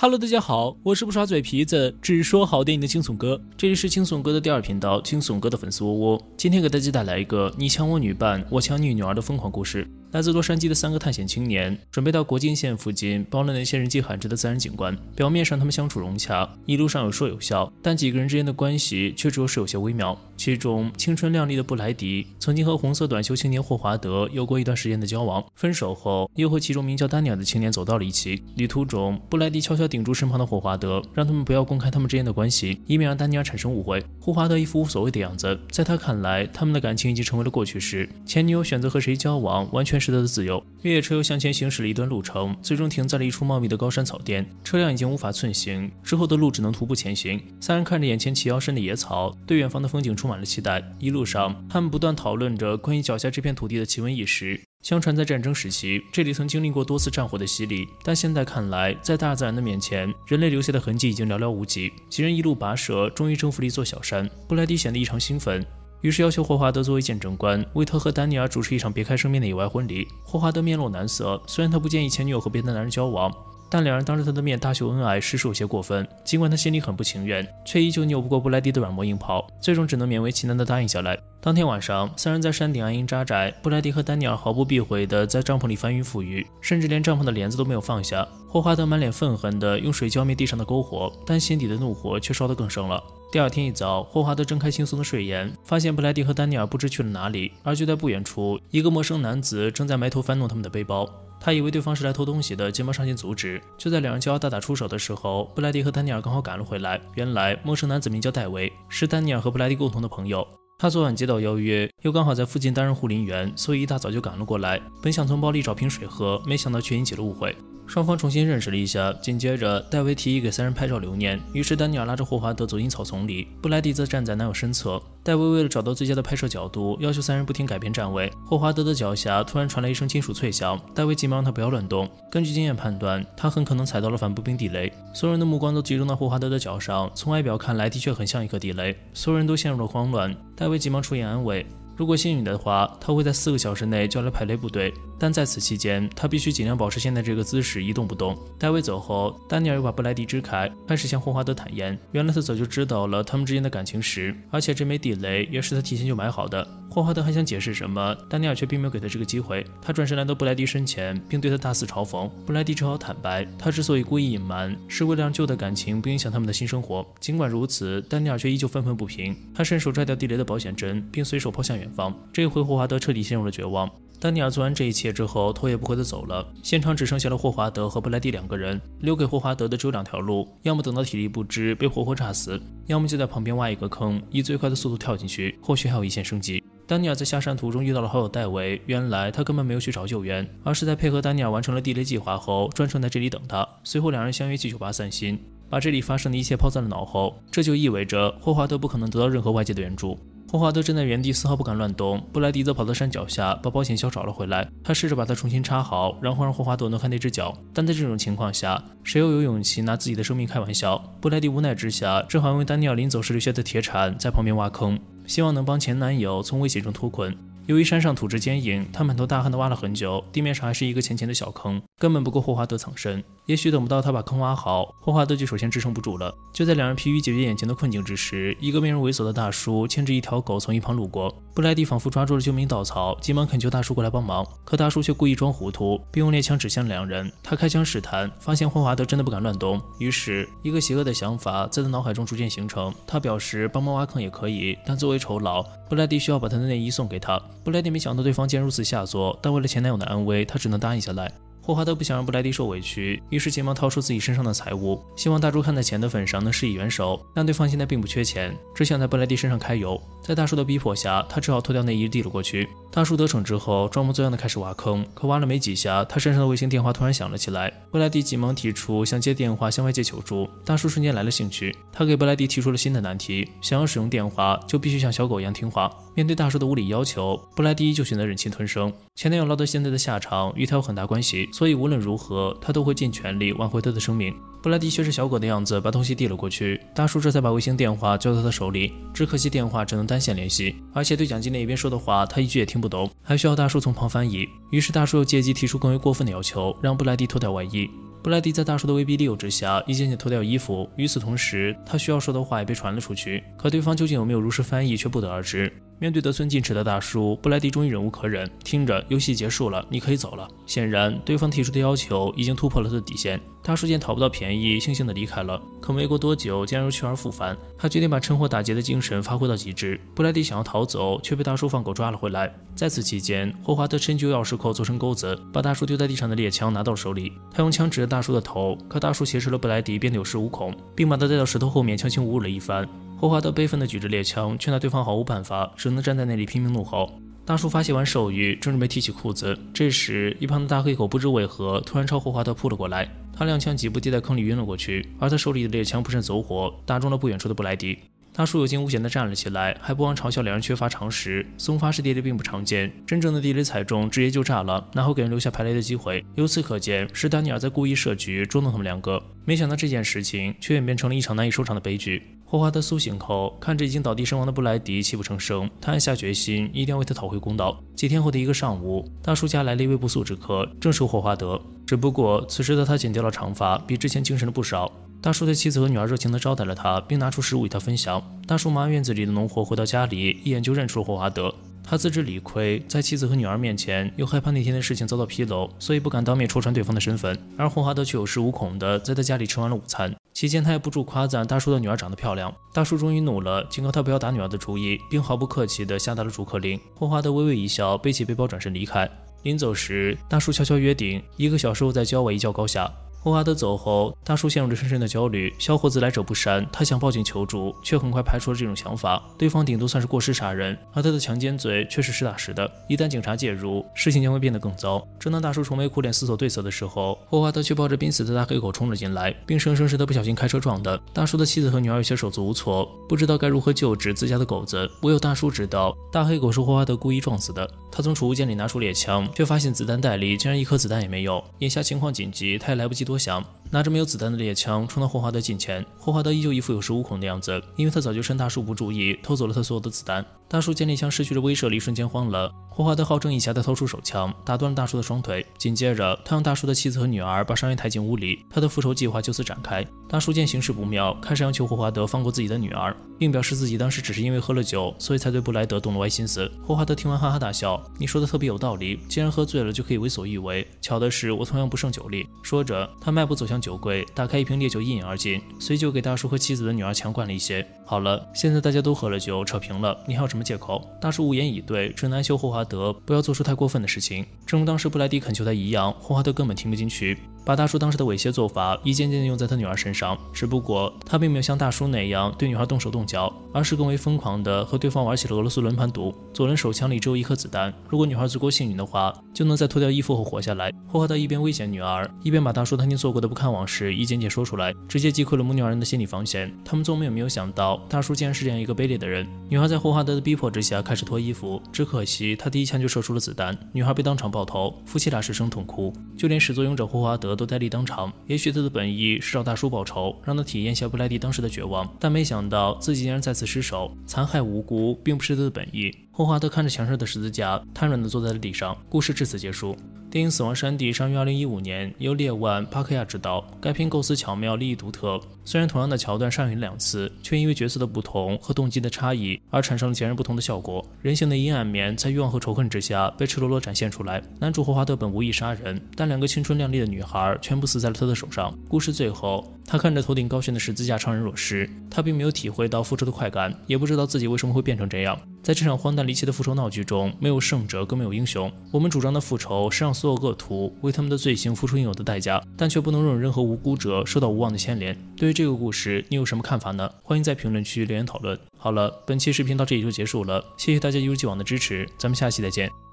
Hello，大家好，我是不耍嘴皮子只说好电影的惊悚哥，这里是惊悚哥的第二频道，惊悚哥的粉丝窝窝。今天给大家带来一个你抢我女伴，我抢你女儿的疯狂故事。来自洛杉矶的三个探险青年，准备到国境线附近帮了那些人迹罕至的自然景观。表面上他们相处融洽，一路上有说有笑，但几个人之间的关系却着实有些微妙。其中，青春靓丽的布莱迪曾经和红色短袖青年霍华德有过一段时间的交往，分手后又和其中名叫丹尼尔的青年走到了一起。旅途中，布莱迪悄悄顶住身旁的霍华德，让他们不要公开他们之间的关系，以免让丹尼尔产生误会。霍华德一副无所谓的样子，在他看来，他们的感情已经成为了过去式。前女友选择和谁交往，完全是他的自由。越野车又向前行驶了一段路程，最终停在了一处茂密的高山草甸。车辆已经无法寸行，之后的路只能徒步前行。三人看着眼前齐腰深的野草，对远方的风景充满了期待。一路上，他们不断讨论着关于脚下这片土地的奇闻异事。相传在战争时期，这里曾经历过多次战火的洗礼，但现在看来，在大自然的面前，人类留下的痕迹已经寥寥无几。几人一路跋涉，终于征服了一座小山。布莱迪显得异常兴奋。于是要求霍华德作为见证官，为他和丹尼尔主持一场别开生面的野外婚礼。霍华德面露难色，虽然他不建议前女友和别的男人交往，但两人当着他的面大秀恩爱，实属有些过分。尽管他心里很不情愿，却依旧拗不过布莱迪的软磨硬泡，最终只能勉为其难地答应下来。当天晚上，三人在山顶安营扎寨，布莱迪和丹尼尔毫不避讳地在帐篷里翻云覆雨，甚至连帐篷的帘子都没有放下。霍华德满脸愤恨地用水浇灭地上的篝火，但心底的怒火却烧得更盛了。第二天一早，霍华德睁开惺忪的睡眼，发现布莱迪和丹尼尔不知去了哪里。而就在不远处，一个陌生男子正在埋头翻弄他们的背包。他以为对方是来偷东西的，急忙上前阻止。就在两人就要大打出手的时候，布莱迪和丹尼尔刚好赶了回来。原来，陌生男子名叫戴维，是丹尼尔和布莱迪共同的朋友。他昨晚接到邀约，又刚好在附近担任护林员，所以一大早就赶了过来。本想从包里找瓶水喝，没想到却引起了误会。双方重新认识了一下，紧接着戴维提议给三人拍照留念。于是丹尼尔拉着霍华德走进草丛里，布莱迪则站在男友身侧。戴维为了找到最佳的拍摄角度，要求三人不停改变站位。霍华德的脚下突然传来一声金属脆响，戴维急忙让他不要乱动。根据经验判断，他很可能踩到了反步兵地雷。所有人的目光都集中到霍华德的脚上，从外表看来的确很像一颗地雷。所有人都陷入了慌乱。戴维急忙出言安慰。如果幸运的话，他会在四个小时内叫来排雷部队，但在此期间，他必须尽量保持现在这个姿势，一动不动。戴维走后，丹尼尔又把布莱迪支开，开始向霍华德坦言，原来他早就知道了他们之间的感情史，而且这枚地雷也是他提前就买好的。霍华德还想解释什么，丹尼尔却并没有给他这个机会。他转身来到布莱迪身前，并对他大肆嘲讽。布莱迪只好坦白，他之所以故意隐瞒，是为了让旧的感情不影响他们的新生活。尽管如此，丹尼尔却依旧愤愤不平。他伸手拽掉地雷的保险针，并随手抛向远方。这一回霍华德彻底陷入了绝望。丹尼尔做完这一切之后，头也不回地走了。现场只剩下了霍华德和布莱迪两个人，留给霍华德的只有两条路：要么等到体力不支被活活炸死，要么就在旁边挖一个坑，以最快的速度跳进去，或许还有一线生机。丹尼尔在下山途中遇到了好友戴维，原来他根本没有去找救援，而是在配合丹尼尔完成了地雷计划后，专程在这里等他。随后两人相约去酒吧散心，把这里发生的一切抛在了脑后。这就意味着霍华德不可能得到任何外界的援助。霍华德站在原地，丝毫不敢乱动。布莱迪则跑到山脚下，把保险销找了回来。他试着把它重新插好，然后让霍华德挪开那只脚。但在这种情况下，谁又有勇气拿自己的生命开玩笑？布莱迪无奈之下，只好用丹尼尔临走时留下的铁铲在旁边挖坑。希望能帮前男友从危险中脱困。由于山上土质坚硬，他满头大汗地挖了很久，地面上还是一个浅浅的小坑，根本不够霍华德藏身。也许等不到他把坑挖好，霍华德就首先支撑不住了。就在两人疲于解决眼前的困境之时，一个面容猥琐的大叔牵着一条狗从一旁路过。布莱迪仿佛抓住了救命稻草，急忙恳求大叔过来帮忙。可大叔却故意装糊涂，并用猎枪指向两人。他开枪试探，发现霍华德真的不敢乱动，于是一个邪恶的想法在他脑海中逐渐形成。他表示帮忙挖坑也可以，但作为酬劳，布莱迪需要把他的内衣送给他。布莱迪没想到对方竟然如此下作，但为了前男友的安危，他只能答应下来。霍华德不想让布莱迪受委屈，于是急忙掏出自己身上的财物，希望大叔看在钱的份上能施以援手。但对方现在并不缺钱，只想在布莱迪身上揩油。在大叔的逼迫下，他只好脱掉内衣递了过去。大叔得逞之后，装模作样的开始挖坑，可挖了没几下，他身上的卫星电话突然响了起来。布莱迪急忙提出想接电话向外界求助，大叔瞬间来了兴趣。他给布莱迪提出了新的难题：想要使用电话，就必须像小狗一样听话。面对大叔的无理要求，布莱迪依旧选择忍气吞声。前男友落到现在的下场与他有很大关系，所以无论如何，他都会尽全力挽回他的生命。布莱迪学着小狗的样子把东西递了过去，大叔这才把卫星电话交到他手里。只可惜电话只能单线联系，而且对讲机那边说的话他一句也听不懂，还需要大叔从旁翻译。于是大叔又借机提出更为过分的要求，让布莱迪脱掉外衣。布莱迪在大叔的威逼利诱之下，一件件脱掉衣服。与此同时，他需要说的话也被传了出去。可对方究竟有没有如实翻译，却不得而知。面对得寸进尺的大叔，布莱迪终于忍无可忍，听着，游戏结束了，你可以走了。显然，对方提出的要求已经突破了他的底线。大叔见讨不到便宜，悻悻地离开了。可没过多久，竟然又去而复返。他决定把趁火打劫的精神发挥到极致。布莱迪想要逃走，却被大叔放狗抓了回来。在此期间，霍华德趁机钥匙扣做成钩子，把大叔丢在地上的猎枪拿到手里。他用枪指着大叔的头，可大叔挟持了布莱迪，变得有恃无恐，并把他带到石头后面，强行侮辱了一番。霍华德悲愤地举着猎枪，却拿对方毫无办法，只能站在那里拼命怒吼。大叔发泄完手语，正准备提起裤子，这时一旁的大黑狗不知为何突然朝霍华德扑了过来。他踉跄几步，跌在坑里晕了过去，而他手里的猎枪不慎走火，打中了不远处的布莱迪。大叔有惊无险地站了起来，还不忘嘲笑两人缺乏常识。松发式地雷并不常见，真正的地雷踩中直接就炸了，哪会给人留下排雷的机会？由此可见，是丹尼尔在故意设局捉弄他们两个。没想到这件事情却演变成了一场难以收场的悲剧。霍华德苏醒后，看着已经倒地身亡的布莱迪，泣不成声。他暗下决心，一定要为他讨回公道。几天后的一个上午，大叔家来了一位不速之客，正是霍华德。只不过此时的他剪掉了长发，比之前精神了不少。大叔的妻子和女儿热情地招待了他，并拿出食物与他分享。大叔忙完院子里的农活，回到家里，一眼就认出了霍华德。他自知理亏，在妻子和女儿面前，又害怕那天的事情遭到披露，所以不敢当面戳穿对方的身份。而霍华德却有恃无恐的在他家里吃完了午餐。期间，他也不住夸赞大叔的女儿长得漂亮。大叔终于怒了，警告他不要打女儿的主意，并毫不客气地下达了逐客令。霍华德微微一笑，背起背包转身离开。临走时，大叔悄悄约定，一个小时后再教我一较高下。霍华德走后，大叔陷入了深深的焦虑。小伙子来者不善，他想报警求助，却很快排除了这种想法。对方顶多算是过失杀人，而他的强奸罪却是实打实的。一旦警察介入，事情将会变得更糟。正当大叔愁眉苦脸思索对策的时候，霍华德却抱着濒死的大黑狗冲了进来，并声称是他不小心开车撞的。大叔的妻子和女儿有些手足无措，不知道该如何救治自家的狗子。唯有大叔知道，大黑狗是霍华德故意撞死的。他从储物间里拿出猎枪，却发现子弹袋里竟然一颗子弹也没有。眼下情况紧急，他也来不及多想。拿着没有子弹的猎枪冲到霍华德近前，霍华德依旧一副有恃无恐的样子，因为他早就趁大叔不注意偷走了他所有的子弹。大叔见猎枪失去了威慑力，瞬间慌了。霍华德好整以暇地掏出手枪，打断了大叔的双腿。紧接着，他让大叔的妻子和女儿把伤员抬进屋里，他的复仇计划就此展开。大叔见形势不妙，开始要求霍华德放过自己的女儿，并表示自己当时只是因为喝了酒，所以才对布莱德动了歪心思。霍华德听完哈哈大笑：“你说的特别有道理，既然喝醉了就可以为所欲为。巧的是，我同样不胜酒力。”说着，他迈步走向酒柜，打开一瓶烈酒一饮而尽，随酒给大叔和妻子的女儿强灌了一些。好了，现在大家都喝了酒，扯平了，你还有什么借口？大叔。无言以对，只能哀求霍华德不要做出太过分的事情。正如当时布莱迪恳求他一样，霍华德根本听不进去。把大叔当时的猥亵做法一件件用在他女儿身上，只不过他并没有像大叔那样对女孩动手动脚，而是更为疯狂的和对方玩起了俄罗斯轮盘赌。左轮手枪里只有一颗子弹，如果女孩足够幸运的话，就能在脱掉衣服后活下来。霍华德一边威胁女儿，一边把大叔曾经做过的不堪往事一件件说出来，直接击溃了母女二人的心理防线。他们做梦也没有想到，大叔竟然是这样一个卑劣的人。女孩在霍华德的逼迫之下开始脱衣服，只可惜他第一枪就射出了子弹，女孩被当场爆头，夫妻俩失声痛哭，就连始作俑者霍华德都呆立当场。也许他的本意是找大叔报仇，让他体验一下布莱迪当时的绝望，但没想到自己竟然在次失手，残害无辜，并不是他的本意。霍华德看着墙上的十字架，瘫软地坐在了地上。故事至此结束。电影《死亡山地》上于2015年，由列万·帕克亚执导。该片构思巧妙，立意独特。虽然同样的桥段上演两次，却因为角色的不同和动机的差异而产生了截然不同的效果。人性的阴暗面在欲望和仇恨之下被赤裸裸展现出来。男主霍华德本无意杀人，但两个青春靓丽的女孩全部死在了他的手上。故事最后，他看着头顶高悬的十字架，怅然若失。他并没有体会到复仇的快感，也不知道自己为什么会变成这样。在这场荒诞离奇的复仇闹剧中，没有胜者，更没有英雄。我们主张的复仇是让所有恶徒为他们的罪行付出应有的代价，但却不能容忍任何无辜者受到无望的牵连。对于这个故事，你有什么看法呢？欢迎在评论区留言讨论。好了，本期视频到这里就结束了，谢谢大家一如既往的支持，咱们下期再见。